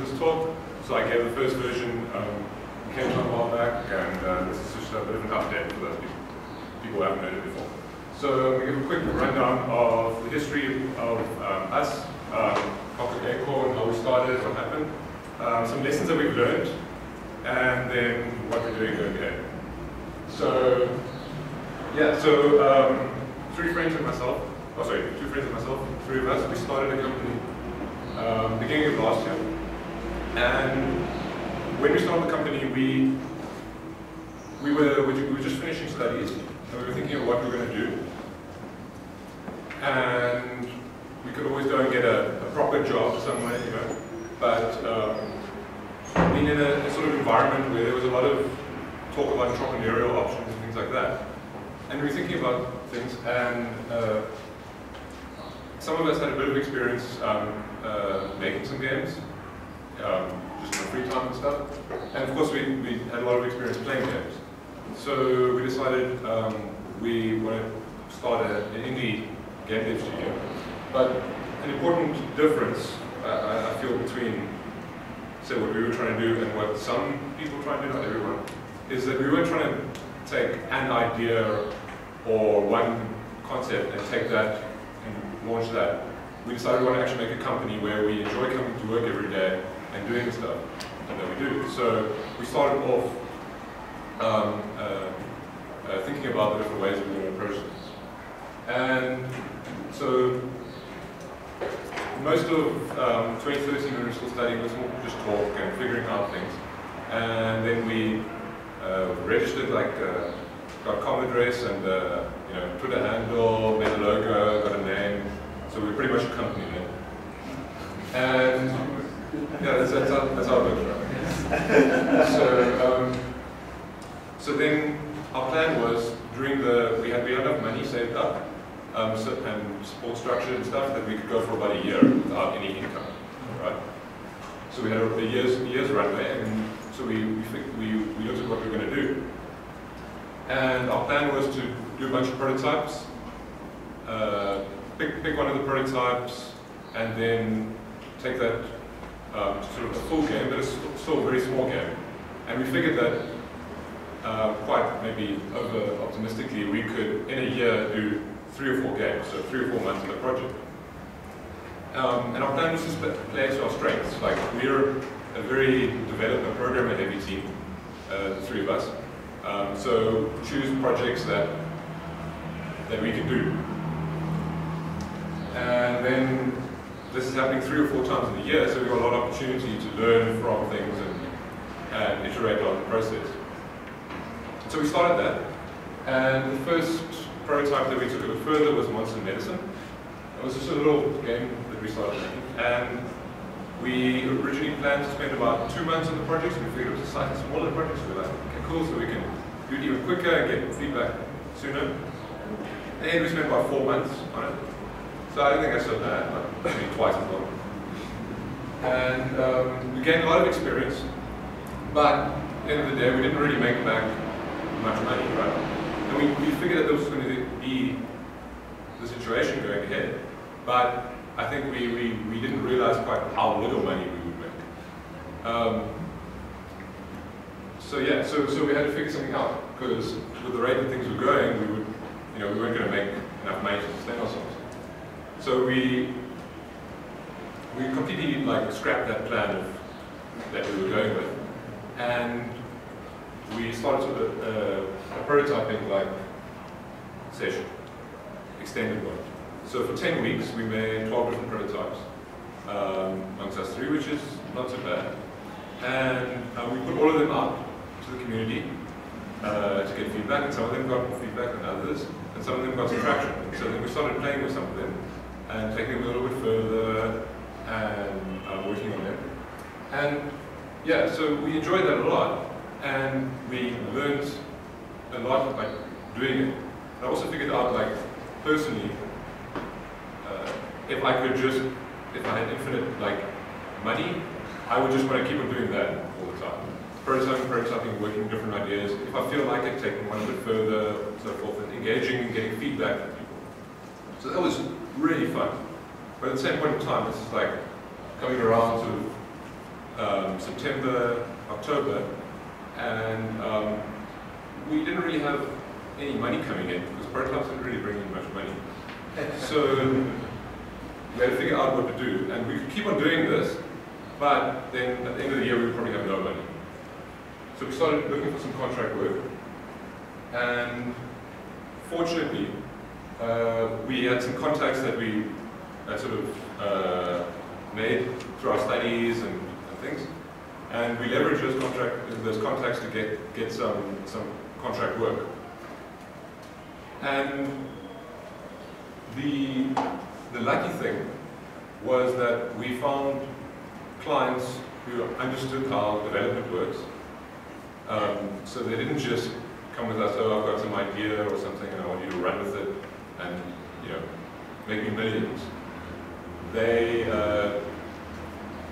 this talk. So I gave the first version, um, came a while back, and uh, this is just a bit of an update for those people, people who haven't heard it before. So we give a quick rundown of the history of um, us, um, Coptic how we started, what happened, um, some lessons that we've learned, and then what we're doing ahead. So, yeah, so um, three friends and myself, oh sorry, two friends and myself, three of us, we started a company um, beginning of last year. And when we started the company, we we were we were just finishing studies, and we were thinking of what we were going to do. And we could always go and get a, a proper job somewhere, you know. But um, being in a, a sort of environment where there was a lot of talk about entrepreneurial options and things like that, and we were thinking about things, and uh, some of us had a bit of experience um, uh, making some games, um, just our free time and stuff. And of course, we, we had a lot of experience playing games. So we decided um, we want to start a, an indie game dev studio. But an important difference, uh, I feel, between say what we were trying to do and what some people try to do, not everyone, is that we weren't trying to take an idea or one concept and take that and launch that. We decided we want to actually make a company where we enjoy coming to work every day and doing stuff that we do. So we started off um, uh, uh, thinking about the different ways we were to approach this. And so most of um, 2013 when we were still studying was more just talk and figuring out things. And then we uh, registered like uh, got com address and uh, you know Twitter handle, made a logo, got a name. So we are pretty much a company then. And yeah, that's, that's, how, that's it so, um, so then our plan was during the, we had, we had enough money saved up um, so, and support structure and stuff that we could go for about a year without any income, right? So we had a, a year's, a year's runway and so we, we, we, we looked at what we were going to do. And our plan was to do a bunch of prototypes, uh, pick, pick one of the prototypes, and then take that um, sort of a full game, but it's still a very small game. And we figured that uh, quite maybe over optimistically, we could in a year do three or four games, so three or four months of a project. Um, and our plan was to play to our strengths. Like we're a very development programmer heavy team, uh, the three of us. Um, so choose projects that that we can do. And then this is happening three or four times in a year, so we've got a lot of opportunity to learn from things and, and iterate on the process. So we started that, and the first prototype that we took a bit further was Monster Medicine. It was just a little game that we started making, and we originally planned to spend about two months on the project, so we figured it was a slightly smaller project, so we were like, okay, cool, so we can do it even quicker and get feedback sooner. And we spent about four months on it. So I think I said that, but maybe twice as long. And um, we gained a lot of experience, but at the end of the day, we didn't really make back much money, right? And we, we figured that this was going to be the situation going ahead, but I think we, we, we didn't realize quite how little money we would make. Um, so yeah, so, so we had to figure something out, because with the rate that things were going, we would, you know, we weren't going to make enough money to sustain ourselves. So we we completely like scrapped that plan of, that we were going with, and we started with a, a, prototyping like session, extended one. So for 10 weeks we made 12 different prototypes um, amongst us three, which is not so bad. And uh, we put all of them out to the community uh, to get feedback, and some of them got feedback than others, and some of them got some traction. So then we started playing with some of them, and taking them a little bit further and uh, working on them. And yeah, so we enjoyed that a lot and we learned a lot by doing it. And I also figured out like personally, uh, if I could just, if I had infinite like money, I would just want to keep on doing that all the time. Prototyping, prototyping, working different ideas. If I feel like it, taking one a bit further, so forth, and engaging and getting feedback from people. So that was really fun. But at the same point in time, this is like coming around to um, September, October, and um, we didn't really have any money coming in because prototypes didn't really bring in much money. So we had to figure out what to do, and we could keep on doing this, but then at the end of the year we would probably have no money. So we started looking for some contract work, and fortunately, uh, we had some contacts that we uh, sort of uh, made through our studies and, and, things, and we leveraged those contract those contacts to get get some some contract work. And the the lucky thing was that we found clients who understood how development works. Um, so they didn't just come with us, oh, I've got some idea or something and I want you to run with it and, you know, make me millions. They, uh,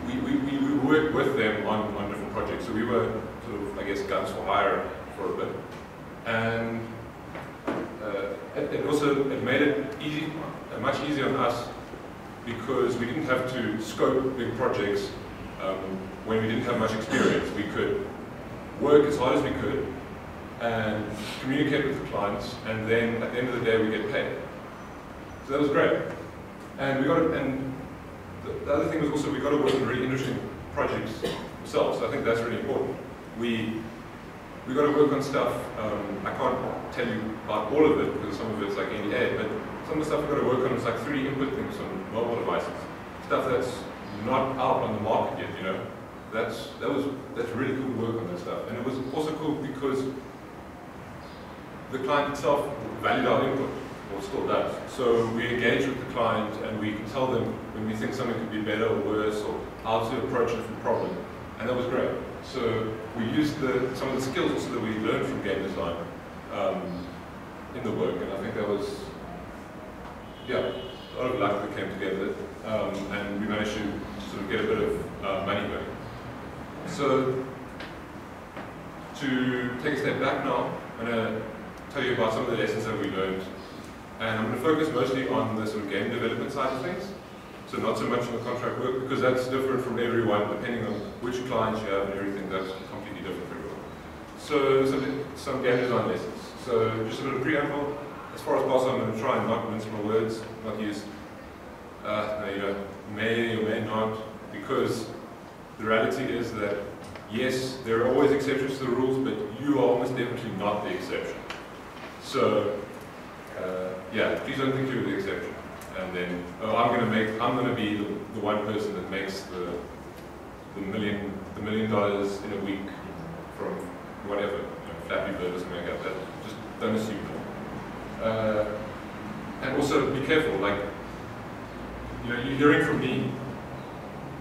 we, we, we worked with them on, on different projects. So we were sort of, I guess, guns for hire for a bit. And uh, it, it, also it made it easy, uh, much easier on us because we didn't have to scope big projects um, when we didn't have much experience. We could work as hard as we could and communicate with the clients, and then at the end of the day we get paid. So that was great. And we got to, and the, the other thing was also we got to work on really interesting projects ourselves. So I think that's really important. We we got to work on stuff. Um, I can't tell you about all of it because some of it's like NDA, but some of the stuff we got to work on is like 3D input things on mobile devices, stuff that's not out on the market yet. You know, that's that was that's really cool work on that stuff, and it was also cool because the client itself valued our input, or still does. So we engage with the client and we can tell them when we think something could be better or worse, or how to approach a different problem, and that was great. So we used the, some of the skills also that we learned from game design um, in the work, and I think that was, yeah, a lot of luck that came together, um, and we managed to sort of get a bit of uh, money back. So to take a step back now, I'm going to tell you about some of the lessons that we learned, and I'm going to focus mostly on the sort of game development side of things. So not so much on the contract work, because that's different from everyone, depending on which clients you have and everything, that's completely different for everyone. So some, some game design lessons. So just a of preamble. As far as possible, I'm going to try and not mince my words, not use, uh, no, you know, may or may not, because the reality is that, yes, there are always exceptions to the rules, but you are almost definitely not the exception. So, uh, yeah, please don't think you're the exception and then oh, I'm going to make I'm going to be the, the, one person that makes the the million the million dollars in a week from whatever you know, Flappy Bird or something like that. that just don't assume that. Uh, and also be careful, like you know, you're hearing from me,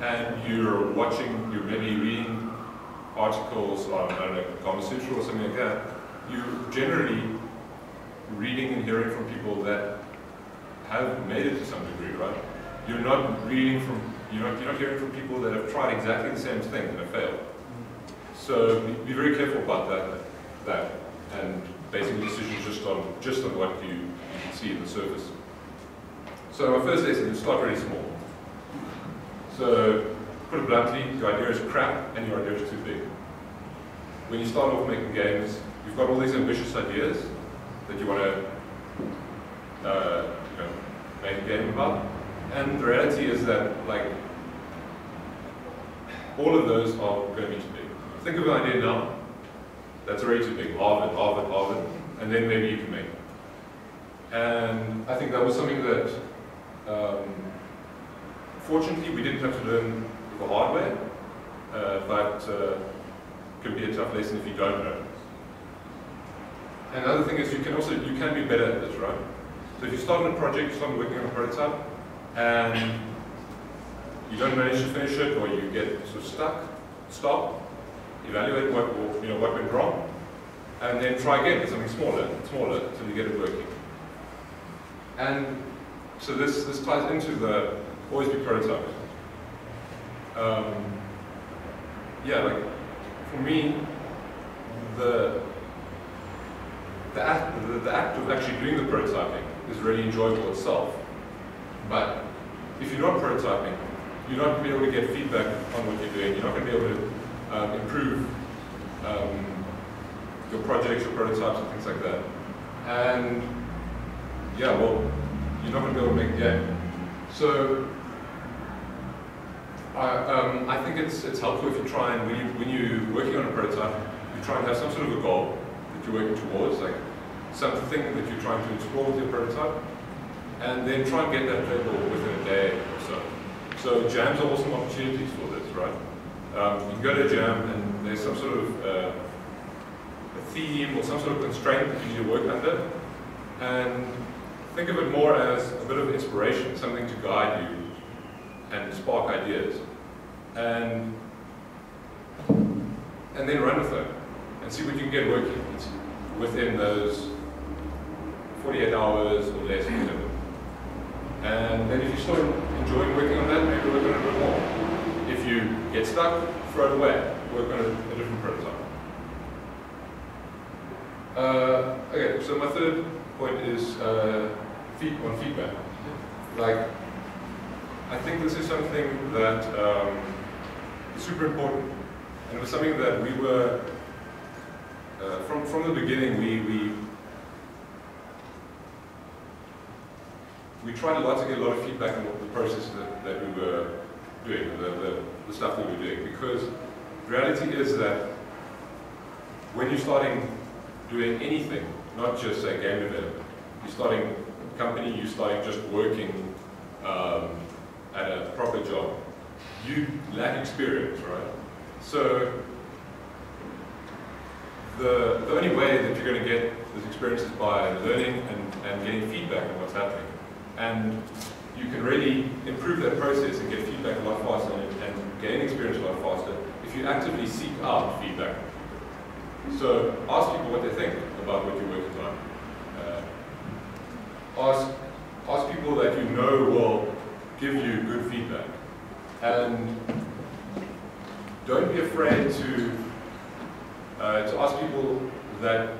and you're watching, you're maybe reading articles on I don't know Sutra or something like that. You generally reading and hearing from people that have made it to some degree, right? You're not reading from, you're not, you're not hearing from people that have tried exactly the same thing and have failed. So be, very careful about that, that, and basing decisions just on just on what you, you can see in the surface. So our first lesson is start very small. So put it bluntly, your idea is crap and your idea is too big. When you start off making games, you've got all these ambitious ideas that you want to uh, make a game about. And the reality is that, like, all of those are going to be too big. Think of an idea now, that's already too big. Harvard, Harvard, Harvard, and then maybe you can make it. And I think that was something that, um, fortunately, we didn't have to learn the hard way, uh, but uh, could be a tough lesson if you don't know. And the other thing is you can also, you can be better at this, right? So if you start on a project, you start working on a prototype, and you don't manage to finish it, or you get sort of stuck, stop, evaluate what you know what went wrong, and then try again with something smaller, smaller, until you get it working. And so this this ties into the always be prototyping. Um, yeah, like for me, the the act, the, the act of actually doing the prototyping is really enjoyable itself. But if you're not prototyping, you're not going to be able to get feedback on what you're doing. You're not going to be able to um, improve um, your projects, your prototypes, and things like that. And yeah, well, you're not going to be able to make a game. So I, um, I think it's, it's helpful if you try and, when, you, when you're working on a prototype, you try and have some sort of a goal you're working towards, like something that you're trying to explore with your prototype, and then try and get that playable within a day or so. So jams are awesome opportunities for this, right? Um, you can go to a jam and there's some sort of uh, a theme or some sort of constraint that you need to work under, and think of it more as a bit of inspiration, something to guide you and spark ideas. And, and then run with them and see what you can get working within those 48 hours or less. And then if you're still enjoying working on that, maybe work on it a bit more. If you get stuck, throw it away. Work on a, a different prototype. Uh, okay, so my third point is uh, feed, on feedback. Like, I think this is something that um, is super important, and it was something that we were, uh, from, from the beginning, we, we, we tried a lot to get a lot of feedback on the process that, that we were doing, the, the, the stuff that we were doing, because reality is that when you're starting doing anything, not just say game development, you're starting a company, you're starting just working um, at a proper job, you lack experience, right? So the, the only way that you're going to get this experience is by learning and, and getting feedback on what's happening. And you can really improve that process and get feedback a lot faster and, and gain experience a lot faster if you actively seek out feedback. So ask people what they think about what you're working on. Uh, ask, ask people that you know will give you good feedback. And don't be afraid to, uh, to ask people that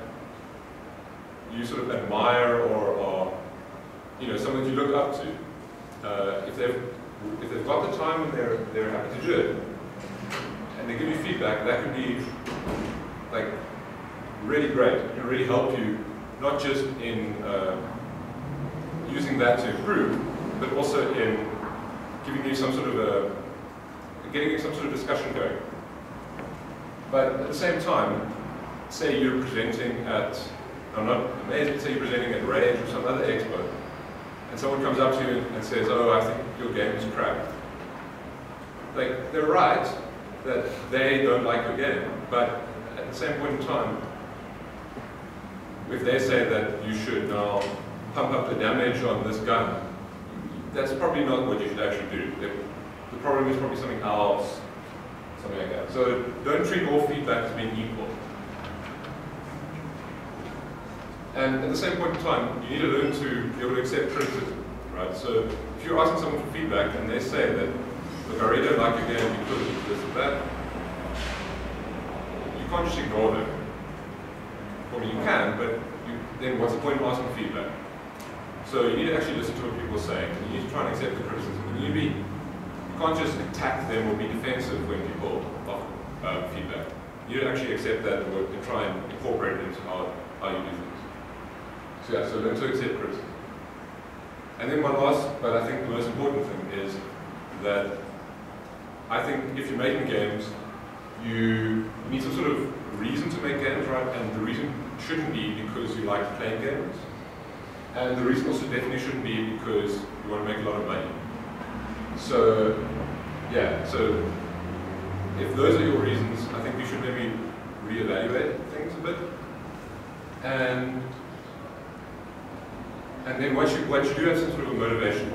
you sort of admire or, or you know, someone you look up to. Uh, if, they've, if they've got the time and they're, they're happy to do it, and they give you feedback, that could be like really great. It can really help you, not just in uh, using that to improve, but also in giving you some sort of a, getting some sort of discussion going. But at the same time, say you're presenting at, I'm not amazed, say you're presenting at Rage or some other expo, and someone comes up to you and says, oh, I think your game is crap. Like, they're right that they don't like your game, but at the same point in time, if they say that you should now pump up the damage on this gun, that's probably not what you should actually do. The, the problem is probably something else, something like that. So don't treat all feedback as being equal. And at the same point in time, you need to learn to be able to accept criticism, right? So if you're asking someone for feedback and they say that, look, I really don't like your game because of this or that, you can't just ignore them. Well, you can, but you, then what's the point of asking feedback? So you need to actually listen to what people are saying. You need to try and accept the criticism. You, need to be, can't just attack them or be defensive when people offer uh, feedback. You actually accept that and, work, try and incorporate it into how, how you do things. So yeah, so learn to accept criticism. And then one last, but I think the most important thing is that I think if you're making games, you need some sort of reason to make games, right? And the reason shouldn't be because you like playing games. And the reason also definitely shouldn't be because you want to make a lot of money. So, yeah, so if those are your reasons, I think you should maybe reevaluate things a bit. And and then once you once you do have some sort of a motivation,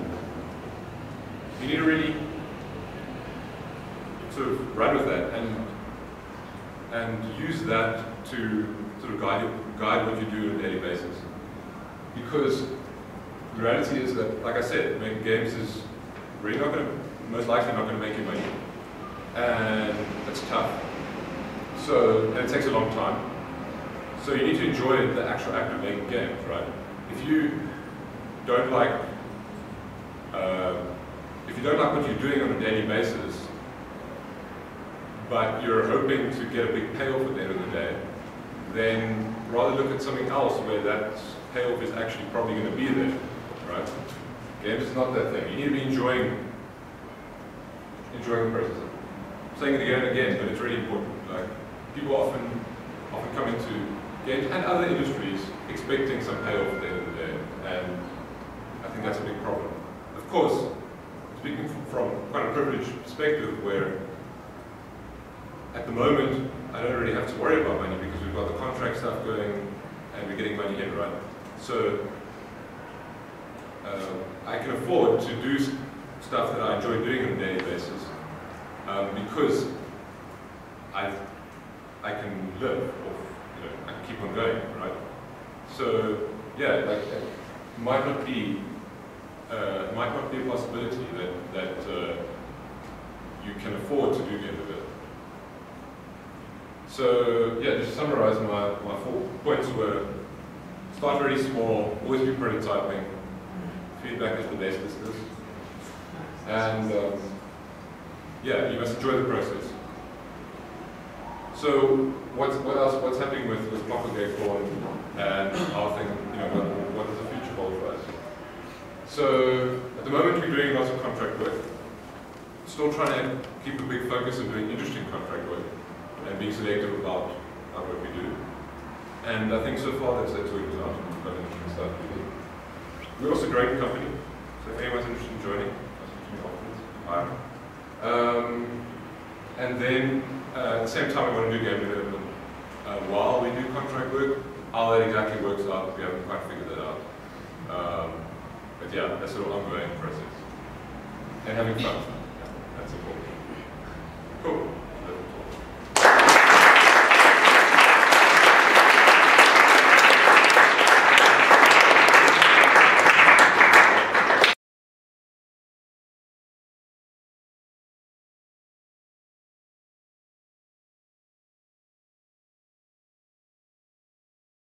you need to really sort of run with that and and use that to sort of guide guide what you do on a daily basis because the reality is that, like I said, games is really not going to, most likely not going to make you money. And it's tough. So, and it takes a long time. So you need to enjoy the actual act of making games, right? If you don't like, uh, if you don't like what you're doing on a daily basis, but you're hoping to get a big payoff at the end of the day, then rather look at something else where that payoff is actually probably going to be there, right? Games is not that thing. You need to be enjoying enjoying the process. I'm saying it again and again, but it's really important. Like people often often come into games and other industries expecting some payoff at the end of the day, and I think that's a big problem. Of course, speaking from quite a privileged perspective, where at the moment I don't really have to worry about money because we've got the contract stuff going and we're getting money in, right? So uh, I can afford to do stuff that I enjoy doing on a daily basis um, because I I can live, or you know, I can keep on going, right? So yeah, like it might not be uh, might not be a possibility that that uh, you can afford to do the end of it. So yeah, just to summarize my, my four points were start very small, always be prototyping, feedback is the best business, and um, yeah, you must enjoy the process. So what's what else? What's happening with with Propagate and our thing? You know, what, what does the future hold for us? So at the moment, we're doing lots of contract work. Still trying to keep a big focus on doing interesting contract work and being selective about what we do. And I think so far that's, that's worked out. We've stuff. We're also a great company, so if anyone's interested in joining, hi. Um, and then uh, at the same time, we want to do game development uh, while we do contract work. How that exactly works out, we haven't quite figured that out. Um, but yeah, that's sort of ongoing process. And having fun. Yeah, that's important. Cool.